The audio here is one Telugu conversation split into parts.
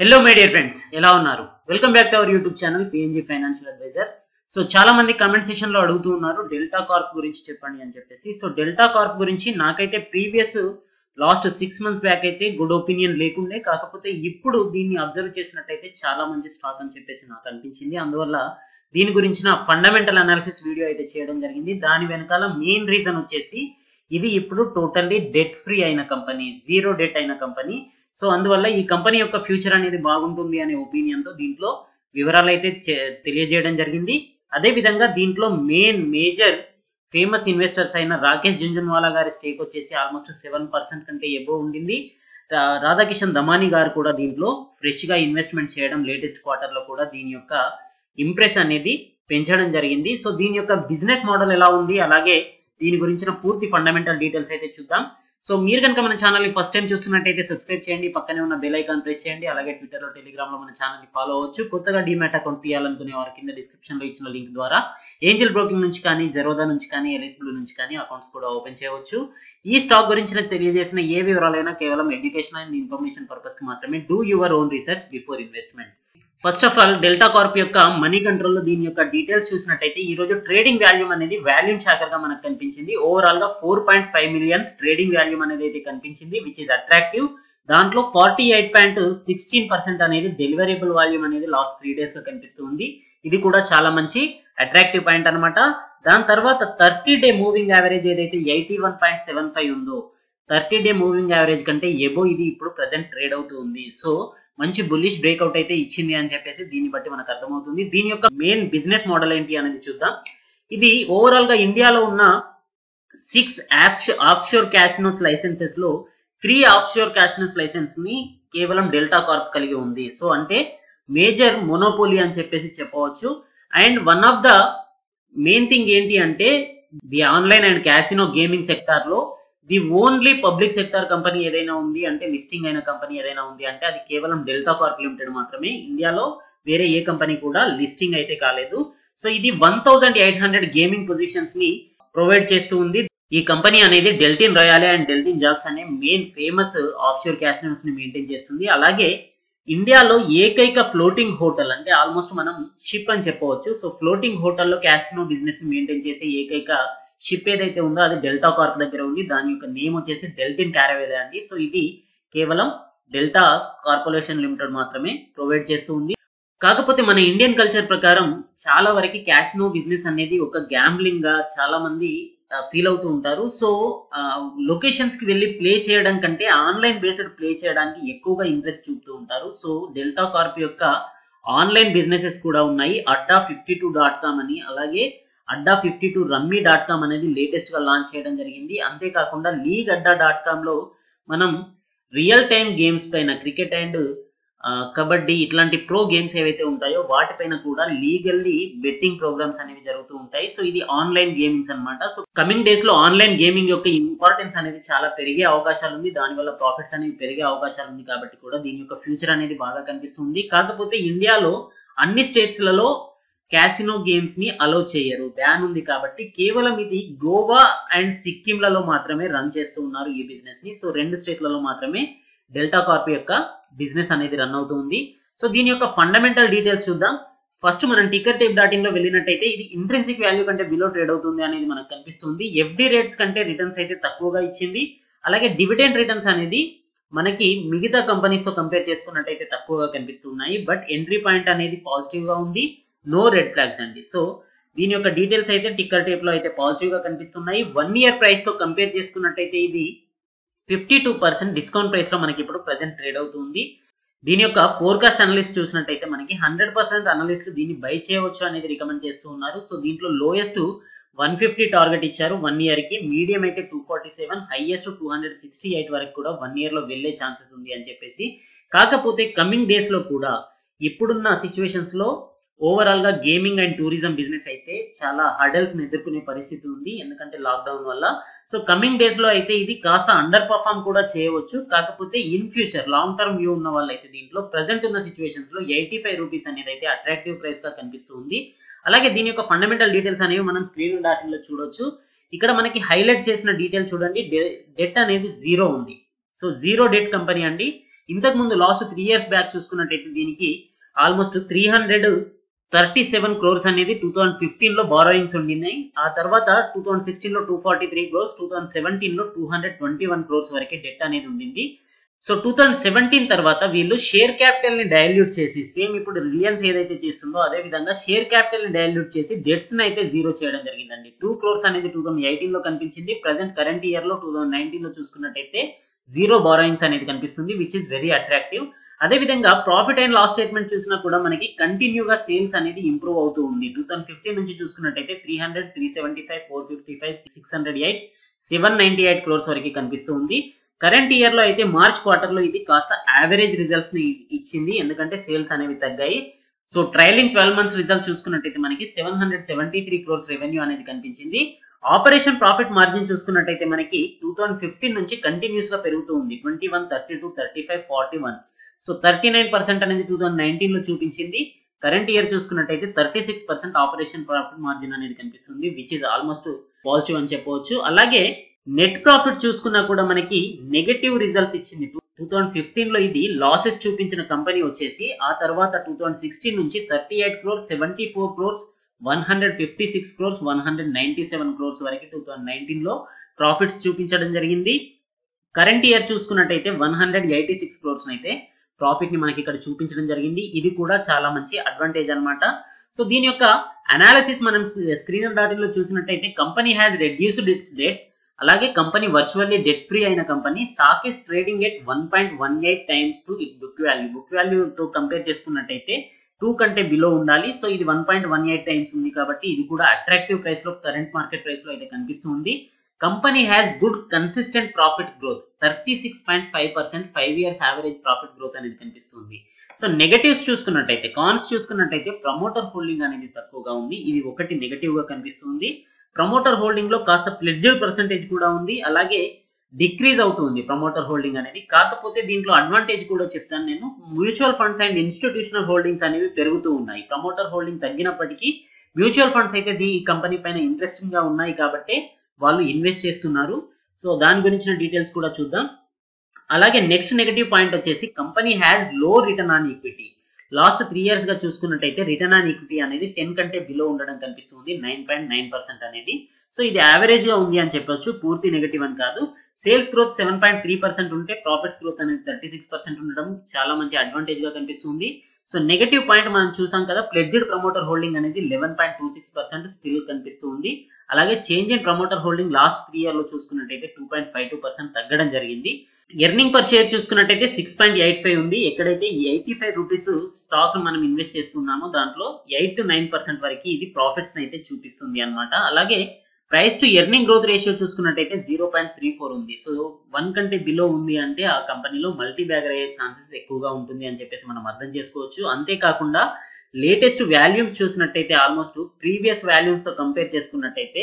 హలో మై డియర్ ఫ్రెండ్స్ ఎలా ఉన్నారు? Welcome back to our YouTube channel PNG financial advisor so చాలా మంది కమెంట్ సెషన్లో అడుగుతూ ఉన్నారు డెల్టా కార్ప్ గురించి చెప్పండి అని చెప్పేసి. సో డెల్టా కార్ప్ గురించి నాకైతే previous last six months back అయితే గుడ్ ఒపీనియన్ లేకుండే. కాకపోతే ఇప్పుడు దీన్ని అబ్జర్వ్ చేసినట్టయితే చాలా మంచి స్టాక్ అని చెప్పేసి నాకు అనిపించింది. అందువల్ల దీని గురించిన ఫండమెంటల్ అనాలిసిస్ వీడియో అయితే చేయడం జరిగింది. దాని వెనకాల మెయిన్ రీజన్ వచ్చేసి ఇది ఇప్పుడు టోటల్లీ డెట్ ఫ్రీ అయిన కంపెనీ జీరో డెట్ అయిన కంపెనీ సో అందువల్ల ఈ కంపెనీ యొక్క ఫ్యూచర్ అనేది బాగుంటుంది అనే ఒపీనియన్తో దీంట్లో వివరాలు అయితే తెలియజేయడం జరిగింది. అదే విధంగా దీంట్లో మెయిన్ మేజర్ ఫేమస్ ఇన్వెస్టర్స్ అయిన రాకేష్ జుంజున్వాలా గారి స్టేక్ వచ్చేసి ఆల్మోస్ట్ సెవెన్ పర్సెంట్ కంటే ఎబో ఉండింది. రాధాకిషన్ దమాని గారు కూడా దీంట్లో ఫ్రెష్గా ఇన్వెస్ట్మెంట్ చేయడం లేటెస్ట్ క్వార్టర్లో కూడా దీని యొక్క ఇంప్రెస్ అనేది పెంచడం జరిగింది. సో దీని యొక్క బిజినెస్ మోడల్ ఎలా ఉంది? అలాగే దీని గురించిన పూర్తి ఫండమెంటల్ డీటెయిల్స్ అయితే చూద్దాం. సో మీరు కనుక మన ఛానల్ని ఫస్ట్ టైం చూస్తున్నట్టయితే సబ్స్క్రైబ్ చేయండి పక్కనే ఉన్న బెల్ ఐకాన్ ప్రెస్ చేయండి అలాగే ట్విట్టర్ టెలిగ్రామ్లో టెలిగ్రామ్లో మన ఛానల్ని ఫాలో అవ్వచ్చు. కొత్తగా డిమాట్ అకౌంట్ తీయాలనుకునే వారి కింద డిస్క్రిప్షన్లో ఇచ్చిన లింక్ ద్వారా ఏంజల్ బ్రోకింగ్ నుంచి కానీ జెరోదా నుంచి కానీ ఎలిజిబుల్ నుంచి కానీ అకౌంట్స్ కూడా ఓపెన్ చేయవచ్చు. ఈ స్టాక్ గురించి తెలియజేసిన ఏ వివరాలైనా కేవలం ఎడ్యుకేషన్ అండ్ ఇన్ఫర్మేషన్ పర్పస్కి మాత్రమే do your own research before investment first of all Delta Corp యొక్క మనీ కంట్రోల్లో దీని యొక్క డీటెయిల్స్ చూసినట్టయితే ఈ రోజు ట్రేడింగ్ వాల్యూమ్ అనేది వాల్యూమ్ శాఖగా మనకు కనిపించింది. ఓవరాల్గా four point five millions trading volume అనేది అయితే కనిపించింది విచ్ ఇస్ అట్రాక్టివ్ దాంట్లో forty eight point sixteen percent అనేది డెలివరేబుల్ వాల్యూమ్ అనేది లాస్ట్ త్రీ డేస్గా కనిపిస్తుంది ఇది కూడా చాలా మంచి అట్రాక్టివ్ పాయింట్ అన్నమాట. దాని తర్వాత థర్టీ డే మూవింగ్ యావరేజ్ ఏదైతే eighty one point seven five ఉందో థర్టీ డే మూవింగ్ యావరేజ్ కంటే ఎబో ఇది ఇప్పుడు ప్రజెంట్ ట్రేడ్ అవుతూ ఉంది. సో మంచి బుల్లిష్ బ్రేక్అవుట్ అయితే ఇచ్చింది అని చెప్పేసి దీన్ని బట్టి మనకు అర్థమవుతుంది. దీని యొక్క మెయిన్ బిజినెస్ మోడల్ ఏంటి అనేది చూద్దాం. ఇది ఓవరాల్గా ఇండియాలో ఉన్న సిక్స్ ఆఫ్షోర్ క్యాసినోస్ లైసెన్సెస్లో త్రీ ఆఫ్షోర్ క్యాసినోస్ లైసెన్స్ని కేవలం డెల్టా కార్ప్ కలిగి ఉంది. సో అంటే మేజర్ మొనోపోలీ అని చెప్పేసి చెప్పవచ్చు. And one of the main thing ఏంటి అంటే the online and casino gaming సెక్టార్లో the only public sector company ఏదైనా ఉంది అంటే లిస్టింగ్ అయిన కంపెనీ ఏదైనా ఉంది అంటే అది కేవలం డెల్టా పార్క్ లిమిటెడ్ మాత్రమే. ఇండియాలో వేరే ఏ కంపెనీ కూడా లిస్టింగ్ అయితే కాలేదు. సో ఇది one thousand eight hundred gaming పొజిషన్స్ని provide చేస్తూ ఉంది. ఈ కంపెనీ అనేది Deltin Royale and Deltin Jacks అనే మెయిన్ ఫేమస్ ఆఫ్షోర్ క్యాసినోస్ని మెయింటైన్ చేస్తుంది. అలాగే ఇండియాలో ఏకైక ఫ్లోటింగ్ హోటల్ అంటే ఆల్మోస్ట్ మనం షిప్ అని చెప్పవచ్చు. సో ఫ్లోటింగ్ హోటల్లో క్యాసినో బిజినెస్ని మెయింటైన్ చేసే ఏకైక షిప్ ఏదైతే ఉందో అది డెల్టా కార్ప్ దగ్గర ఉంది. దాని యొక్క నేమ్ వచ్చేసి డెల్టిన్ క్యారవేలే అండి. సో ఇది కేవలం డెల్టా కార్పొరేషన్ లిమిటెడ్ మాత్రమే ప్రొవైడ్ చేస్తూ ఉంది. కాకపోతే మన ఇండియన్ కల్చర్ ప్రకారం చాలా వరకు క్యాసినో బిజినెస్ అనేది ఒక గ్యాంబ్లింగ్గా చాలా మంది ఫీల్ అవుతూ ఉంటారు. సో లొకేషన్స్కి వెళ్ళి ప్లే చేయడం కంటే ఆన్లైన్ బేస్డ్ ప్లే చేయడానికి ఎక్కువగా ఇంట్రెస్ట్ చూపుతూ ఉంటారు. సో డెల్టా కార్ప్ యొక్క ఆన్లైన్ బిజినెసెస్ కూడా ఉన్నాయి. Adda fifty two dot com అని. అలాగే Adda fifty two rummy dot com అనేది లేటెస్ట్గా లాంచ్ చేయడం జరిగింది. అంతేకాకుండా లీగ్ అడ్డా డాట్ కామ్లో మనం రియల్ టైమ్ గేమ్స్ పైన క్రికెట్ అండ్ కబడ్డీ ఇట్లాంటి ప్రో గేమ్స్ ఏవైతే ఉంటాయో వాటిపైన కూడా లీగల్లీ బెట్టింగ్ ప్రోగ్రామ్స్ అనేవి జరుగుతూ ఉంటాయి. సో ఇది ఆన్లైన్ గేమింగ్స్ అన్నమాట. సో కమింగ్ డేస్లో ఆన్లైన్ గేమింగ్ యొక్క ఇంపార్టెన్స్ అనేది చాలా పెరిగే అవకాశాలు ఉంది. దానివల్ల ప్రాఫిట్స్ అనేవి పెరిగే అవకాశాలు ఉంది కాబట్టి కూడా దీని యొక్క ఫ్యూచర్ అనేది బాగా కనిపిస్తుంది. కాకపోతే ఇండియాలో అన్ని స్టేట్స్లలో క్యాసినో గేమ్స్ని అలో చేయరు. బ్యాన్ ఉంది కాబట్టి కేవలం ఇది గోవా అండ్ సిక్కింలలో మాత్రమే రన్ చేస్తూ ఉన్నారు ఈ బిజినెస్ని. సో రెండు స్టేట్లలో మాత్రమే డెల్టా కార్ప్ యొక్క బిజినెస్ అనేది రన్ అవుతుంది. సో దీని యొక్క ఫండమెంటల్ డీటెయిల్స్ చూద్దాం. ఫస్ట్ మనం టిక్కర్ టేప్ డాట్ ఇన్లో వెళ్ళినట్టయితే ఇది ఇంట్రెన్సిక్ వాల్యూ కంటే బిలో ట్రేడ్ అవుతుంది అనేది మనకు కనిపిస్తుంది. ఎఫ్డి రేట్స్ కంటే రిటర్న్స్ అయితే తక్కువగా ఇచ్చింది. అలాగే డివిడెండ్ రిటర్న్స్ అనేది మనకి మిగతా కంపెనీస్తో కంపేర్ చేసుకున్నట్టయితే తక్కువగా కనిపిస్తున్నాయి. బట్ ఎంట్రీ పాయింట్ అనేది పాజిటివ్గా ఉంది. నో రెడ్ ఫ్లాగ్స్ అండి. సో దీని యొక్క డీటెయిల్స్ అయితే టిక్కర్ టేప్లో అయితే పాజిటివ్గా కనిపిస్తున్నాయి. వన్ ఇయర్ ప్రైస్తో కంపేర్ చేసుకున్నట్టయితే ఇది ఫిఫ్టీ టూ పర్సెంట్ డిస్కౌంట్ ప్రైస్లో మనకి ఇప్పుడు ప్రెసెంట్ ట్రేడ్ అవుతుంది. దీని యొక్క ఫోర్కాస్ట్ అనలిస్ట్ చూసినట్టయితే మనకి హండ్రెడ్ పర్సెంట్ అనలిస్టులు దీన్ని బై చేయవచ్చు అనేది రికమెండ్ చేస్తూ ఉన్నారు. సో దీంట్లో లోయెస్ట్ వన్ ఫిఫ్టీ టార్గెట్ ఇచ్చారు. వన్ ఇయర్కి మీడియం అయితే two forty seven highest two hundred sixty eight వరకు కూడా వన్ ఇయర్లో వెళ్ళే ఛాన్సెస్ ఉంది అని చెప్పేసి. కాకపోతే కమింగ్ డేస్లో కూడా ఇప్పుడున్న సిచ్యువేషన్స్లో ఓవరాల్గా గేమింగ్ అండ్ టూరిజం బిజినెస్ అయితే చాలా హడల్స్ని ఎదుర్కొనే పరిస్థితి ఉంది. ఎందుకంటే లాక్డౌన్ వల్ల. సో కమింగ్ డేస్లో అయితే ఇది కాస్త అండర్ పర్ఫామ్ కూడా చేయవచ్చు. కాకపోతే in future long term view ఉన్న వాళ్ళు అయితే దీంట్లో ప్రెసెంట్ ఉన్న సిచ్యువేషన్స్లో ఎయిటీ ఫైవ్ రూపీస్ అనేది అయితే అట్రాక్టివ్ ప్రైస్గా కనిపిస్తుంది అలాగే దీని యొక్క ఫండమెంటల్ డీటెయిల్స్ అనేవి మనం స్క్రీన్ డాట్లో చూడొచ్చు. ఇక్కడ మనకి హైలైట్ చేసిన డీటెయిల్ చూడండి. డెట్ అనేది జీరో ఉంది. సో జీరో డెట్ కంపెనీ అండి. ఇంతకు ముందు లాస్ట్ త్రీ ఇయర్స్ బ్యాక్ చూసుకున్నట్టయితే దీనికి almost three hundred thirty seven crores అనేది టూ థౌసండ్ ఫిఫ్టీన్లో బారోయింగ్స్ ఉండినాయి. ఆ తర్వాత టూ థౌసండ్ సిక్స్టీన్లో two forty three crores two thousand సెవెంటీన్లో two hundred twenty one crores వరకే డెట్ అనేది ఉండింది. సో టూ థౌసండ్ సెవెంటీన్ తర్వాత వీళ్ళు షేర్ క్యాపిటల్ని డైల్యూట్ చేసి సేమ్ ఇప్పుడు రిలయన్స్ ఏదైతే చేస్తుందో అదే విధంగా షేర్ క్యాపిటల్ని డైల్యూట్ చేసి డెట్స్ని అయితే జీరో చేయడం జరిగిందండి. టూ క్రోర్స్ అనేది టూ థౌసండ్ ఎయిటీన్లో కనిపించింది. ప్రజెంట్ కరెంట్ ఇయర్లో టూ థౌసండ్ నైన్టీన్లో చూసుకున్నట్టయితే జీరో బారోయింగ్స్ అనేది కనిపిస్తుంది విచ్ ఇస్ వెరీ అట్రాక్టివ్ అదే విధంగా ప్రాఫిట్ అండ్ లాస్ స్టేట్మెంట్ చూసినా కూడా మనకి కంటిన్యూగా సేల్స్ అనేది ఇంప్రూవ్ అవుతూ ఉంది. టూ థౌసండ్ ఫిఫ్టీన్ నుంచి చూసుకున్నట్టయితే three hundred three seventy five four fifty five six hundred eight seven ninety eight crores వరకు కనిపిస్తూ ఉంది. కరెంట్ ఇయర్లో అయితే మార్చ్ క్వార్టర్లో ఇది కాస్త యావరేజ్ రిజల్ట్స్ని ఇచ్చింది. ఎందుకంటే సేల్స్ అనేవి తగ్గాయి. So trailing twelve months result చూసుకున్నట్టయితే మనకి seven hundred seventy three crores revenue అనేది కనిపించింది. ఆపరేషన్ ప్రాఫిట్ మార్జిన్ చూసుకున్నట్టయితే మనకి టూ థౌసండ్ ఫిఫ్టీన్ నుంచి కంటిన్యూస్గా పెరుగుతూ ఉంది. Twenty one thirty two thirty five forty one so thirty nine percent అనేది టూ థౌసండ్ నైన్టీన్లో చూపించింది. కరెంట్ ఇయర్ చూసుకున్నట్టయితే thirty six percent operation profit margin అనేది కనిపిస్తుంది విచ్ ఇస్ ఆల్మోస్ట్ పాజిటివ్ అని చెప్పవచ్చు. అలాగే నెట్ ప్రాఫిట్ చూసుకున్నా కూడా మనకి నెగటివ్ రిజల్ట్స్ ఇచ్చింది. టూ థౌసండ్ ఫిఫ్టీన్లో ఇది లాసెస్ చూపించిన కంపెనీ వచ్చేసి ఆ తర్వాత టూ థౌసండ్ సిక్స్టీన్ నుంచి thirty eight crores seventy four crores one hundred fifty six crores one hundred ninety seven crores వరకు టూ థౌసండ్ నైన్టీన్లో ప్రాఫిట్స్ చూపించడం జరిగింది. కరెంట్ ఇయర్ చూసుకున్నట్టయితే one hundred eighty six crores అయితే ప్రాఫిట్ని మనకి ఇక్కడ చూపించడం జరిగింది. ఇది కూడా చాలా మంచి అడ్వాంటేజ్ అనమాట సో దీని యొక్క అనాలిసిస్ మనం స్క్రీన్ దాటిలో చూసినట్టయితే company has reduced its debt అలాగే కంపెనీ వర్చువల్లీ డెట్ ఫ్రీ అయిన company stock is trading at one point one eight times to book value book వాల్యూతో compare చేసుకున్నట్టయితే టూ కంటే బిలో ఉండాలి. సో ఇది one point one eight times ఉంది కాబట్టి ఇది కూడా అట్రాక్టివ్ ప్రైస్లో కరెంట్ మార్కెట్ ప్రైస్లో అయితే కనిపిస్తుంది company has good consistent profit growth thirty six point five percent five years average profit growth అనేది కనిపిస్తుంది. సో నెగటివ్స్ చూసుకున్నట్టయితే కాన్స్ చూసుకున్నట్టయితే ప్రమోటర్ హోల్డింగ్ అనేది తక్కువగా ఉంది. ఇది ఒకటి నెగటివ్గా కనిపిస్తుంది. ప్రమోటర్ హోల్డింగ్లో కాస్త ప్లెడ్జర్ పర్సంటేజ్ కూడా ఉంది. అలాగే డిక్రీజ్ అవుతుంది ప్రమోటర్ హోల్డింగ్ అనేది. కాకపోతే దీంట్లో అడ్వాంటేజ్ కూడా చెప్తాను నేను. Mutual funds and institutional holdings అనేవి పెరుగుతూ ఉన్నాయి. ప్రమోటర్ హోల్డింగ్ తగ్గినప్పటికీ మ్యూచువల్ ఫండ్స్ అయితే ఈ కంపెనీ పైన ఇంట్రెస్టింగ్గా ఉన్నాయి కాబట్టి వాళ్ళు ఇన్వెస్ట్ చేస్తున్నారు. సో దాని గురించిన డీటెయిల్స్ కూడా చూద్దాం. అలాగే నెక్స్ట్ నెగటివ్ పాయింట్ వచ్చేసి company హ్యాస్లో return on equity last three ఇయర్స్గా చూసుకున్నట్టయితే రిటర్న్ ఆన్ ఈక్విటీ అనేది టెన్ కంటే బిలో ఉండడం కనిపిస్తుంది. నైన్ పాయింట్ నైన్ పర్సెంట్ అనేది. సో ఇది యావరేజ్గా ఉంది అని చెప్పొచ్చు. పూర్తి నెగటివ్ అని కాదు. Sales growth seven point three percent ఉంటే ప్రాఫిట్స్ గ్రోత్ అనేది థర్టీ సిక్స్ పర్సెంట్ ఉండడం చాలా మంచి అడ్వాంటేజ్గా కనిపిస్తుంది. సో నెగటివ్ పాయింట్ మనం చూసాం కదా. ప్లెడ్జ్డ్ ప్రమోటర్ హోల్డింగ్ అనేది eleven point two six percent still కనిపిస్తుంది. అలాగే change in promoter holding last three ఇయర్లో చూసుకున్నట్టయితే two point five two percent తగ్గడం జరిగింది. ఎర్నింగ్ పర్ షేర్ చూసుకున్నట్టయితే సిక్స్ పాయింట్ ఎయిట్ ఫైవ్ ఉంది. ఎక్కడైతే ఎయిటీ ఫైవ్ రూపీస్ స్టాక్ మనం ఇన్వెస్ట్ చేస్తున్నామో దాంట్లో ఎయిట్ టు నైన్ పర్సెంట్ వరకు ఇది ప్రాఫిట్స్ అయితే చూపిస్తుంది అనమాట అలాగే price to earning growth ratio చూసుకున్నట్టయితే జీరో పాయింట్ త్రీ ఫోర్ ఉంది. సో వన్ కంటే బిలో ఉంది అంటే ఆ కంపెనీలో మల్టీ బ్యాగర్ అయ్యే ఛాన్సెస్ ఎక్కువగా ఉంటుంది అని చెప్పేసి మనం అర్థం చేసుకోవచ్చు. అంతేకాకుండా లేటెస్ట్ వాల్యూమ్స్ చూసినట్టయితే ఆల్మోస్ట్ ప్రీవియస్ వాల్యూమ్స్తో కంపేర్ చేసుకున్నట్టయితే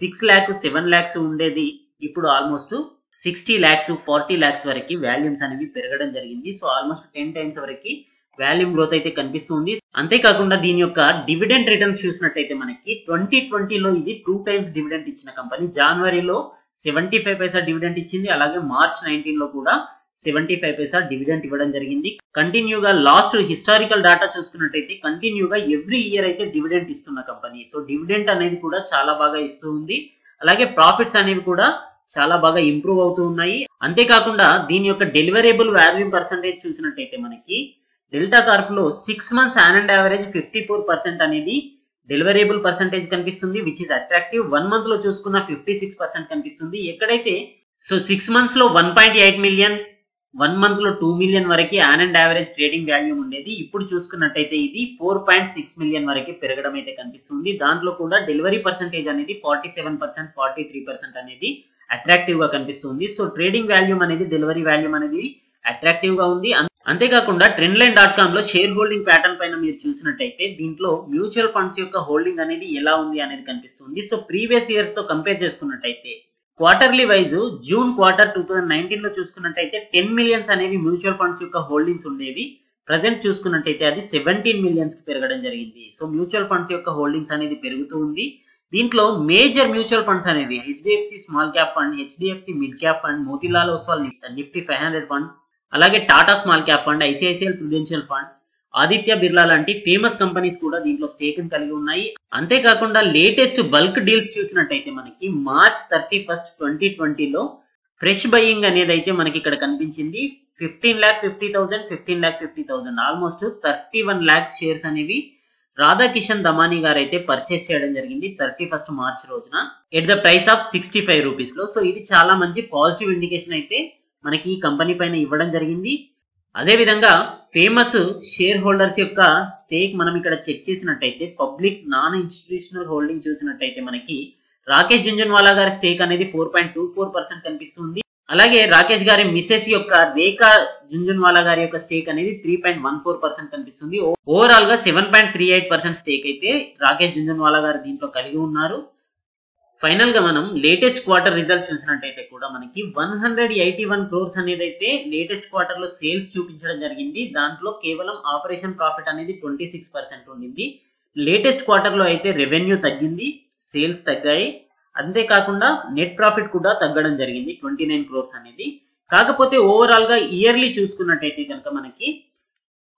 సిక్స్ ల్యాక్ సెవెన్ ల్యాక్స్ ఉండేది. ఇప్పుడు almost sixty lakhs forty lakhs వరకు వాల్యూమ్స్ అనేవి పెరగడం జరిగింది. సో ఆల్మోస్ట్ టెన్ టైమ్స్ వరకు వాల్యూమ్ గ్రోత్ అయితే కనిపిస్తుంది. అంతేకాకుండా దీని యొక్క డివిడెండ్ రిటర్న్స్ చూసినట్టయితే మనకి ట్వంటీ ట్వంటీలో ఇది టూ టైమ్స్ డివిడెంట్ ఇచ్చిన కంపెనీ జనవరిలో సెవెంటీ ఫైవ్ పైసా డివిడెంట్ ఇచ్చింది. అలాగే మార్చ్ నైన్టీన్లో కూడా సెవెంటీ ఫైవ్ పైసా డివిడెంట్ ఇవ్వడం జరిగింది. కంటిన్యూగా లాస్ట్ హిస్టారికల్ డేటా చూసుకున్నట్టయితే కంటిన్యూగా ఎవ్రీ ఇయర్ అయితే డివిడెంట్ ఇస్తున్న కంపెనీ సో డివిడెంట్ అనేది కూడా చాలా బాగా ఇస్తూ ఉంది. అలాగే ప్రాఫిట్స్ అనేవి కూడా చాలా బాగా ఇంప్రూవ్ అవుతూ ఉన్నాయి. అంతేకాకుండా దీని యొక్క డెలివరేబుల్ వాల్యూమ్ పర్సంటేజ్ చూసినట్టయితే మనకి Delta కార్ప్లో six months an and average fifty four percent అనేది డెలివరేబుల్ పర్సంటేజ్ కనిపిస్తుంది విచ్ ఇస్ అట్రాక్టివ్ వన్ మంత్లో చూసుకున్న ఫిఫ్టీ సిక్స్ పర్సెంట్ కనిపిస్తుంది. ఎక్కడైతే సో సిక్స్ మంత్స్లో one point eight million one మంత్లో టూ మిలియన్ వరకు an and average trading volume ఉండేది. ఇప్పుడు చూసుకున్నట్టయితే ఇది ఫోర్ పాయింట్ సిక్స్ మిలియన్ వరకు పెరగడం అయితే కనిపిస్తుంది. దాంట్లో కూడా డెలివరీ పర్సెంటేజ్ అనేది forty seven percent forty three percent అనేది అట్రాక్టివ్గా కనిపిస్తుంది. సో ట్రేడింగ్ వాల్యూమ్ అనేది డెలివరీ వాల్యూమ్ అనేది అట్రాక్టివ్గా ఉంది. అంతేకాకుండా ట్రెండ్ లైన్ డాట్ కామ్లో షేర్ హోల్డింగ్ ప్యాటర్న్ పైన మీరు చూసినట్టయితే దీంట్లో మ్యూచువల్ ఫండ్స్ యొక్క హోల్డింగ్ అనేది ఎలా ఉంది అనేది కనిపిస్తుంది. సో ప్రీవియస్ ఇయర్స్తో కంపేర్ చేసుకున్నట్టయితే quarterly wise June quarter two thousand నైన్టీన్లో చూసుకున్నట్టయితే టెన్ మిలియన్స్ అనేవి మ్యూచువల్ ఫండ్స్ యొక్క హోల్డింగ్స్ ఉండేవి. ప్రజెంట్ చూసుకున్నట్టయితే అది సెవెంటీన్ మిలియన్స్కి పెరగడం జరిగింది. సో మ్యూచువల్ ఫండ్స్ యొక్క హోల్డింగ్స్ అనేది పెరుగుతూ ఉంది. దీంట్లో మేజర్ మ్యూచువల్ ఫండ్స్ అనేవి HDFC small cap fund HDFC mid cap fund Motilal Oswal Nifty five hundred fund అలాగే Tata small cap fund ICICI Prudential fund Aditya Birla లాంటి ఫేమస్ కంపెనీస్ కూడా దీంట్లో స్టేక్ కలిగి ఉన్నాయి. అంతేకాకుండా లేటెస్ట్ బల్క్ డీల్స్ చూసినట్టయితే మనకి మార్చ్ థర్టీ ఫస్ట్ ట్వంటీ ట్వంటీలో ఫ్రెష్ బయింగ్ అనేది అయితే మనకి ఇక్కడ కనిపించింది. Fifteen lakh fifty thousand fifteen lakh fifty thousand almost thirty one lakh shares అనేవి రాధాకిషన్ దమానీ గారు అయితే పర్చేస్ చేయడం జరిగింది థర్టీ ఫస్ట్ మార్చ్ రోజున. At the price of sixty five రూపీస్లో. సో ఇది చాలా మంచి పాజిటివ్ ఇండికేషన్ అయితే మనకి ఈ కంపెనీ పైన ఇవ్వడం జరిగింది. అదే విధంగా ఫేమస్ షేర్ హోల్డర్స్ యొక్క స్టేక్ మనం ఇక్కడ చెక్ చేసినట్టయితే పబ్లిక్ నాన్ ఇన్స్టిట్యూషనల్ హోల్డింగ్ చూసినట్టయితే మనకి రాకేష్ జుంజన్వాలా గారి స్టేక్ అనేది four point two four percent కనిపిస్తుంది. అలాగే రాకేష్ గారి మిసెస్ యొక్క రేఖా జుంజున్వాలా గారి యొక్క స్టేక్ అనేది three point one four percent కనిపిస్తుంది. ఓవరాల్గా seven point three eight percent stake అయితే రాకేష్ జుంజన్వాలా గారు దీంట్లో కలిగి ఉన్నారు. ఫైనల్గా మనం లేటెస్ట్ క్వార్టర్ రిజల్ట్స్ చూసినట్టయితే కూడా మనకి one hundred eighty one crores అనేది అయితే లేటెస్ట్ క్వార్టర్లో సేల్స్ చూపించడం జరిగింది. దాంట్లో కేవలం ఆపరేషన్ ప్రాఫిట్ అనేది ట్వంటీ సిక్స్ పర్సెంట్ ఉండింది. లేటెస్ట్ క్వార్టర్లో అయితే రెవెన్యూ తగ్గింది సేల్స్ తగ్గాయి. అంతేకాకుండా నెట్ ప్రాఫిట్ కూడా తగ్గడం జరిగింది ట్వంటీ నైన్ క్రోర్స్ అనేది. కాకపోతే ఓవరాల్గా ఇయర్లీ చూసుకున్నట్టయితే కనుక మనకి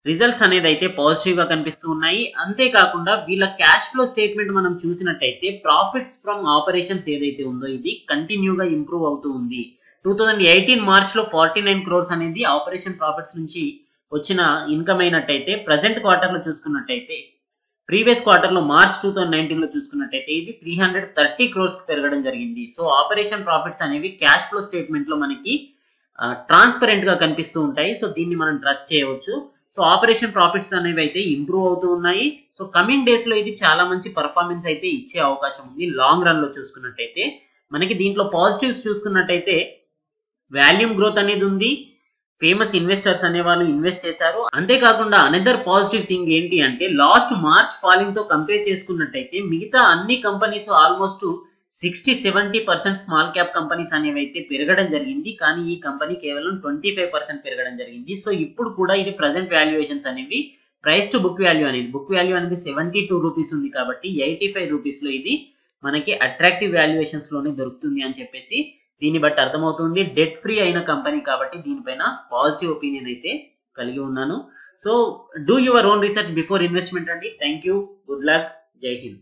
రిజల్ట్స్ అనేది అయితే పాజిటివ్గా కనిపిస్తూ ఉన్నాయి. అంతేకాకుండా వీళ్ళ క్యాష్ ఫ్లో స్టేట్మెంట్ మనం చూసినట్టయితే ప్రాఫిట్స్ ఫ్రమ్ ఆపరేషన్స్ ఏదైతే ఉందో ఇది కంటిన్యూగా ఇంప్రూవ్ అవుతూ ఉంది. టూ థౌజండ్ ఎయిటీన్ మార్చ్లో ఫార్టీ నైన్ క్రోర్స్ అనేది ఆపరేషన్ ప్రాఫిట్స్ నుంచి వచ్చిన ఇన్కమ్ అయినట్టయితే ప్రజెంట్ క్వార్టర్లో చూసుకున్నట్టయితే ప్రీవియస్ క్వార్టర్లో మార్చ్ టూ థౌసండ్ నైన్టీన్లో చూసుకున్నట్టయితే ఇది త్రీ హండ్రెడ్ థర్టీ క్రోర్స్ పెరగడం జరిగింది. సో ఆపరేషన్ ప్రాఫిట్స్ అనేవి క్యాష్ ఫ్లో స్టేట్మెంట్లో మనకి ట్రాన్స్పరెంట్గా కనిపిస్తూ ఉంటాయి. సో దీన్ని మనం ట్రస్ట్ చేయవచ్చు. సో ఆపరేషన్ ప్రాఫిట్స్ అనేవి అయితే ఇంప్రూవ్ అవుతూ ఉన్నాయి. సో కమింగ్ డేస్లో ఇది చాలా మంచి పర్ఫార్మెన్స్ అయితే ఇచ్చే అవకాశం ఉంది. లాంగ్ రన్లో చూసుకున్నట్టయితే మనకి దీంట్లో పాజిటివ్స్ చూసుకున్నట్టయితే వాల్యూమ్ గ్రోత్ అనేది ఉంది. ఫేమస్ ఇన్వెస్టర్స్ అనే వాళ్ళు ఇన్వెస్ట్ చేశారు. అంతేకాకుండా అనదర్ పాజిటివ్ థింగ్ ఏంటి అంటే లాస్ట్ మార్చ్ ఫాలింగ్తో కంపేర్ చేసుకున్నట్టయితే మిగతా అన్ని companies almost sixty seventy percent small cap companies అనేవి అయితే పెరగడం జరిగింది. కానీ ఈ కంపెనీ కేవలం ట్వంటీ ఫైవ్ పర్సెంట్ పెరగడం జరిగింది. సో ఇప్పుడు కూడా ఇది ప్రజెంట్ వాల్యుయేషన్స్ అనేవి ప్రైస్ టు బుక్ వాల్యూ అనేది బుక్ వాల్యూ అనేది సెవెంటీ టూ రూపీస్ ఉంది కాబట్టి ఎయిటీ ఫైవ్ రూపీస్లో ఇది మనకి అట్రాక్టివ్ వాల్యుయేషన్స్లోనే దొరుకుతుంది అని చెప్పేసి దీన్ని బట్టి అర్థమవుతుంది. డెట్ ఫ్రీ అయిన కంపెనీ కాబట్టి దీనిపైన పాజిటివ్ ఒపీనియన్ అయితే కలిగి ఉన్నాను. So do your own research before investment అండి. Thank you. Good luck. జై హింద్.